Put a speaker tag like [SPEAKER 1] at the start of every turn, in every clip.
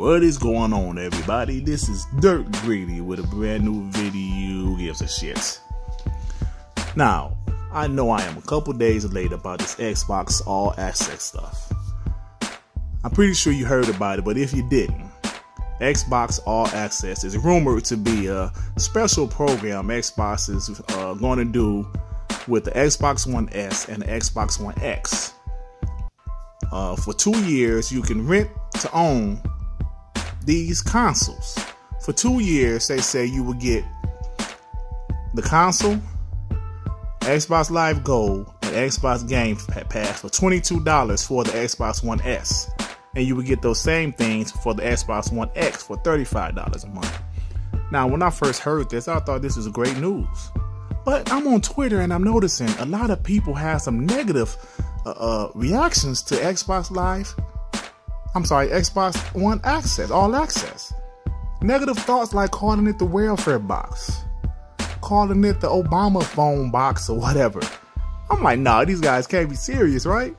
[SPEAKER 1] What is going on, everybody? This is Dirt Griggity with a brand new video. Gives a shit. Now, I know I am a couple days late about this Xbox All Access stuff. I'm pretty sure you heard about it, but if you didn't, Xbox All Access is rumored to be a special program Xbox is uh, going to do with the Xbox One S and the Xbox One X. Uh, for two years, you can rent to own these consoles. For two years, they say you will get the console, Xbox Live Gold, and Xbox Game Pass for $22 for the Xbox One S. And you would get those same things for the Xbox One X for $35 a month. Now, when I first heard this, I thought this was great news. But I'm on Twitter and I'm noticing a lot of people have some negative uh, uh, reactions to Xbox Live. I'm sorry, Xbox One Access, All Access. Negative thoughts like calling it the welfare box, calling it the Obama phone box or whatever. I'm like, nah, these guys can't be serious, right?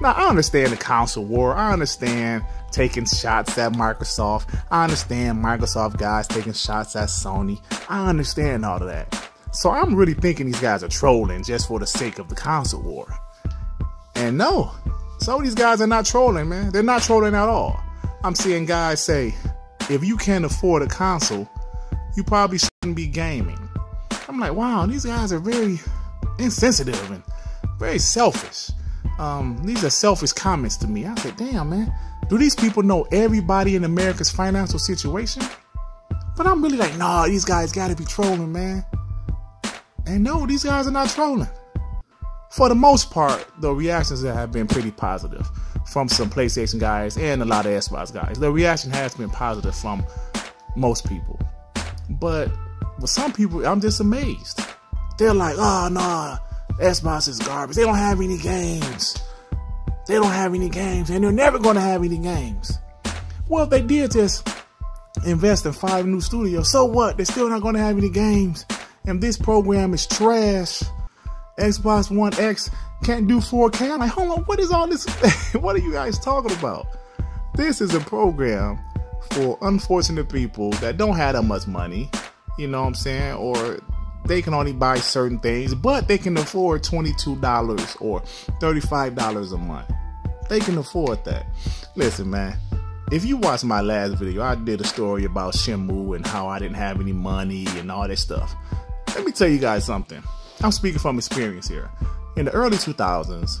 [SPEAKER 1] Now, I understand the console war. I understand taking shots at Microsoft. I understand Microsoft guys taking shots at Sony. I understand all of that. So I'm really thinking these guys are trolling just for the sake of the console war. And no, some of these guys are not trolling, man. They're not trolling at all. I'm seeing guys say, if you can't afford a console, you probably shouldn't be gaming. I'm like, wow, these guys are very insensitive and very selfish. Um, these are selfish comments to me. I said, damn, man, do these people know everybody in America's financial situation? But I'm really like, nah, these guys gotta be trolling, man. And no, these guys are not trolling. For the most part, the reactions have been pretty positive from some PlayStation guys and a lot of Xbox guys. The reaction has been positive from most people. But with some people, I'm just amazed. They're like, oh, nah, Xbox is garbage. They don't have any games. They don't have any games, and they're never going to have any games. Well, if they did just invest in five new studios, so what? They're still not going to have any games and this program is trash. Xbox One X can't do 4K. I'm like, hold on, what is all this? what are you guys talking about? This is a program for unfortunate people that don't have that much money, you know what I'm saying? Or they can only buy certain things, but they can afford $22 or $35 a month. They can afford that. Listen, man, if you watched my last video, I did a story about Shenmue and how I didn't have any money and all that stuff. Let me tell you guys something. I'm speaking from experience here. In the early 2000s,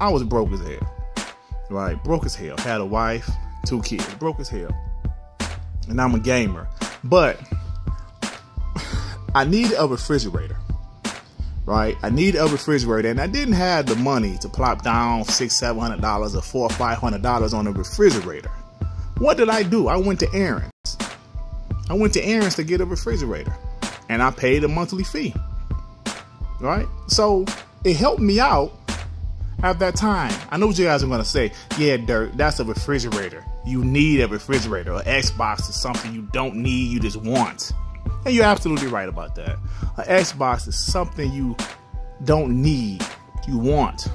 [SPEAKER 1] I was broke as hell. Right? Broke as hell. Had a wife, two kids. Broke as hell. And I'm a gamer. But I needed a refrigerator. Right? I needed a refrigerator and I didn't have the money to plop down six, seven hundred dollars or four or five hundred dollars on a refrigerator. What did I do? I went to Aaron's. I went to Aaron's to get a refrigerator and I paid a monthly fee. Right? So it helped me out at that time. I know what you guys are gonna say, yeah, Dirt, that's a refrigerator. You need a refrigerator. An Xbox is something you don't need, you just want. And you're absolutely right about that. An Xbox is something you don't need, you want.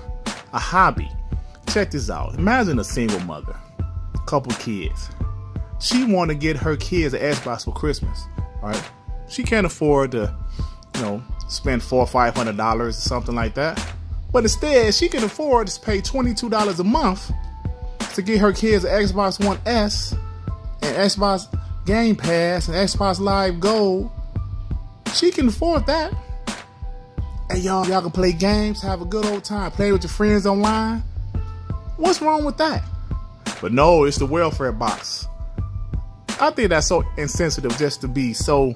[SPEAKER 1] A hobby. Check this out. Imagine a single mother, couple kids. She want to get her kids an Xbox for Christmas, right? she can't afford to, you know, spend four or five hundred dollars or something like that. But instead, she can afford to pay twenty-two dollars a month to get her kids an Xbox One S and Xbox Game Pass and Xbox Live Gold. She can afford that. And y'all, y'all can play games, have a good old time, play with your friends online. What's wrong with that? But no, it's the welfare box. I think that's so insensitive just to be so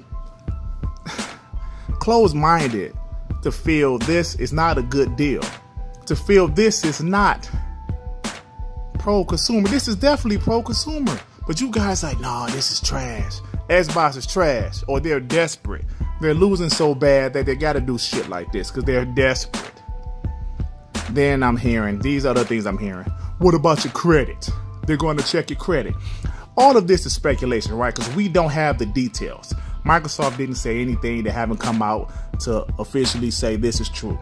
[SPEAKER 1] closed minded to feel this is not a good deal, to feel this is not pro consumer. This is definitely pro consumer. But you guys like, nah, this is trash. Xbox is trash. Or they're desperate. They're losing so bad that they gotta do shit like this because they're desperate. Then I'm hearing these other things I'm hearing. What about your credit? They're going to check your credit. All of this is speculation, right? Because we don't have the details. Microsoft didn't say anything. They haven't come out to officially say this is true.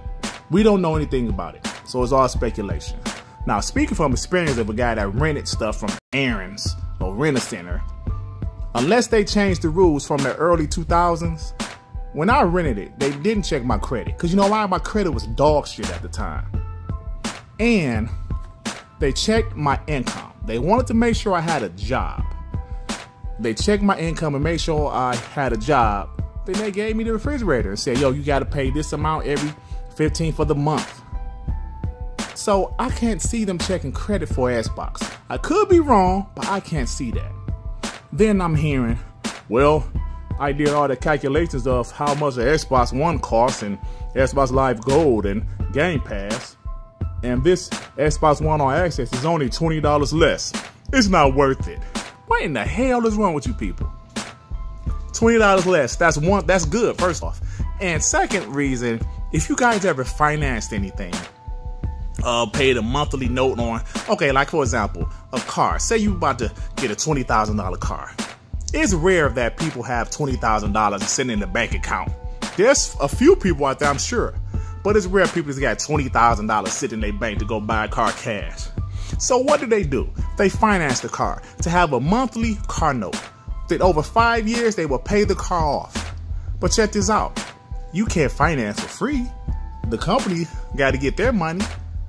[SPEAKER 1] We don't know anything about it. So it's all speculation. Now, speaking from experience of a guy that rented stuff from Aaron's or Rent a Center, unless they changed the rules from the early 2000s, when I rented it, they didn't check my credit. Because you know why? My credit was dog shit at the time. And they checked my income. They wanted to make sure I had a job. They checked my income and made sure I had a job. Then they gave me the refrigerator and said, yo, you got to pay this amount every 15th of the month. So I can't see them checking credit for Xbox. I could be wrong, but I can't see that. Then I'm hearing, well, I did all the calculations of how much the Xbox One costs and Xbox Live Gold and Game Pass. And this Xbox One on Access is only $20 less. It's not worth it. What in the hell is wrong with you people? $20 less. That's one that's good, first off. And second reason, if you guys ever financed anything, uh, paid a monthly note on, okay, like for example, a car. Say you about to get a $20,000 car. It's rare that people have $20,000 sitting in the bank account. There's a few people out there, I'm sure, but it's rare people just got $20,000 sitting in their bank to go buy a car cash. So what do they do? They finance the car to have a monthly car note. That over five years, they will pay the car off. But check this out. You can't finance for free. The company got to get their money.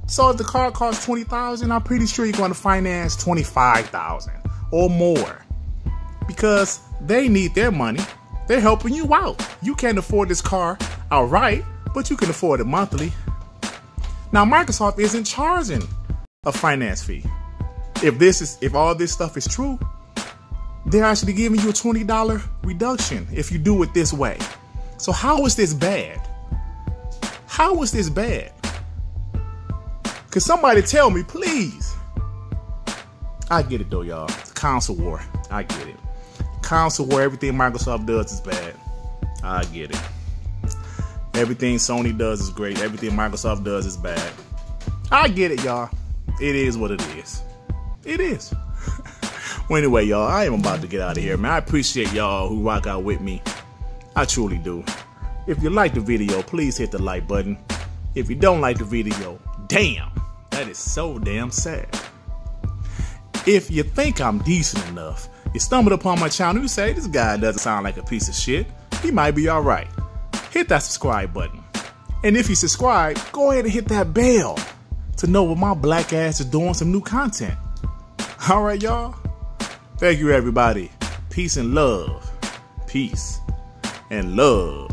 [SPEAKER 1] So if the car costs 20000 I'm pretty sure you're going to finance 25000 or more. Because they need their money. They're helping you out. You can't afford this car outright, but you can afford it monthly. Now Microsoft isn't charging a finance fee. If this is if all this stuff is true, they're actually giving you a $20 reduction if you do it this way. So how is this bad? How is this bad? Could somebody tell me, please? I get it though, y'all. Console war. I get it. Console war, everything Microsoft does is bad. I get it. Everything Sony does is great. Everything Microsoft does is bad. I get it, y'all. It is what it is. It is. well, anyway, y'all, I am about to get out of here, man. I appreciate y'all who rock out with me. I truly do. If you like the video, please hit the like button. If you don't like the video, damn. That is so damn sad. If you think I'm decent enough, you stumbled upon my channel, you say, this guy doesn't sound like a piece of shit, he might be alright. Hit that subscribe button. And if you subscribe, go ahead and hit that bell to know what my black ass is doing some new content. Alright, y'all? Thank you, everybody. Peace and love. Peace and love.